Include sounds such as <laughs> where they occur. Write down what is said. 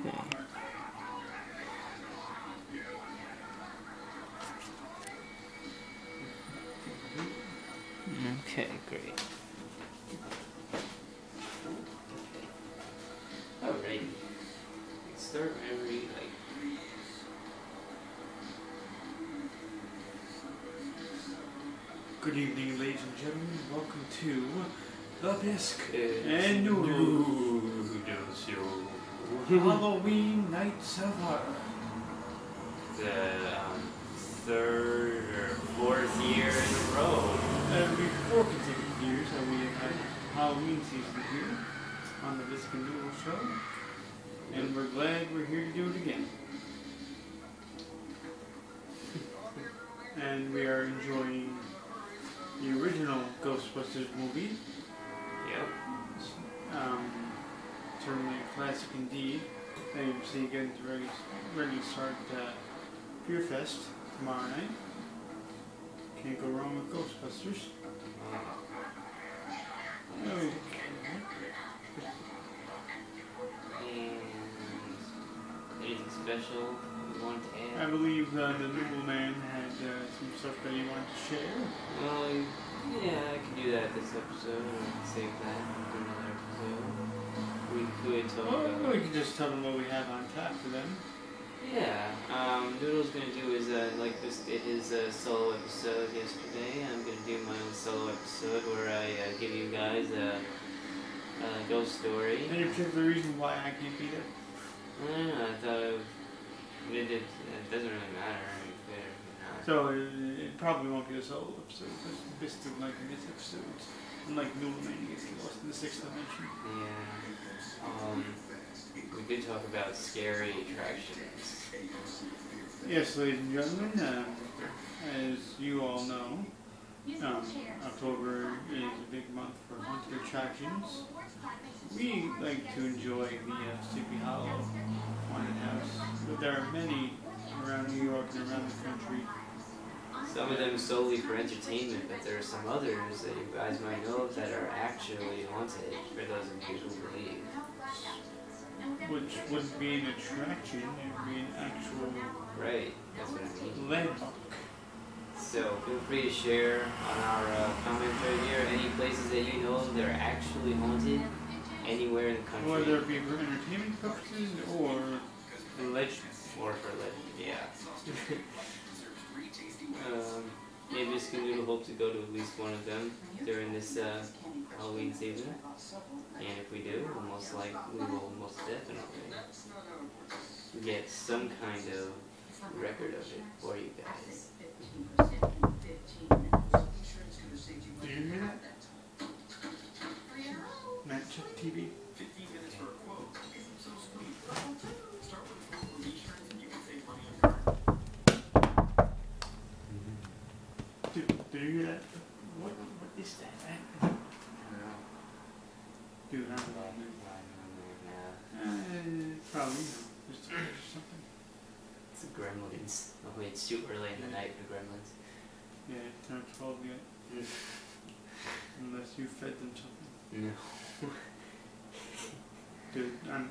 Okay. Okay, great. Alrighty. Good evening, ladies and gentlemen. Welcome to the Biscuit and Noodle Show. Halloween Nights of Horror. The um, third or fourth year in a row. Every four consecutive years that we have had Halloween season here on the Bisc and Show. And we're glad we're here to do it again. And we are enjoying the original Ghostbusters movie. Yep. Um, a classic indeed. AMC getting ready, ready to start uh, Fear Fest tomorrow night. Can't go wrong with Ghostbusters. And anything special you want to add? I believe uh, the Noodle Man had uh, some stuff that he wanted to share. Well, yeah, I can do that this episode, can save that for another episode. We could talk Or we can just tell them what we have on tap for them. Yeah, um, Noodle's gonna do his, uh, like this, his uh, solo episode yesterday. I'm gonna do my own solo episode where I uh, give you guys a, a ghost story. Any particular reason why I can't be there? I don't know, I thought it, it, it, it doesn't really matter if. So uh, it probably won't be a solo episode Biss didn't like this episode. Unlike Noodle Man, he gets lost in the sixth dimension. Yeah. Um, we could talk about scary attractions. Yes, ladies and gentlemen, um, as you all know, um, October is a big month for haunted attractions. We like to enjoy the uh, Sleepy Hollow haunted house, but there are many around New York and around the country. Some of them solely for entertainment, but there are some others that you guys might know of that are actually haunted, for those of you who believe. Which wouldn't be an attraction, it would be an actual Right, that's what I mean. landmark. So feel free to share on our uh, comments right here any places that you know of that are actually haunted anywhere in the country. Whether it be for entertainment purposes or for legend. Or for legend, yeah. <laughs> hope to go to at least one of them during this uh, Halloween season. And if we do, we'll most likely, we will most definitely get some kind of record of it for you guys. You hear that? What, what is that? man? Dude, I'm uh, probably you know, just something. It's the Gremlins. Oh wait, it's too early in the night for Gremlins. Yeah, it's not 12 yet. <laughs> Unless you fed them something. No. Dude, I'm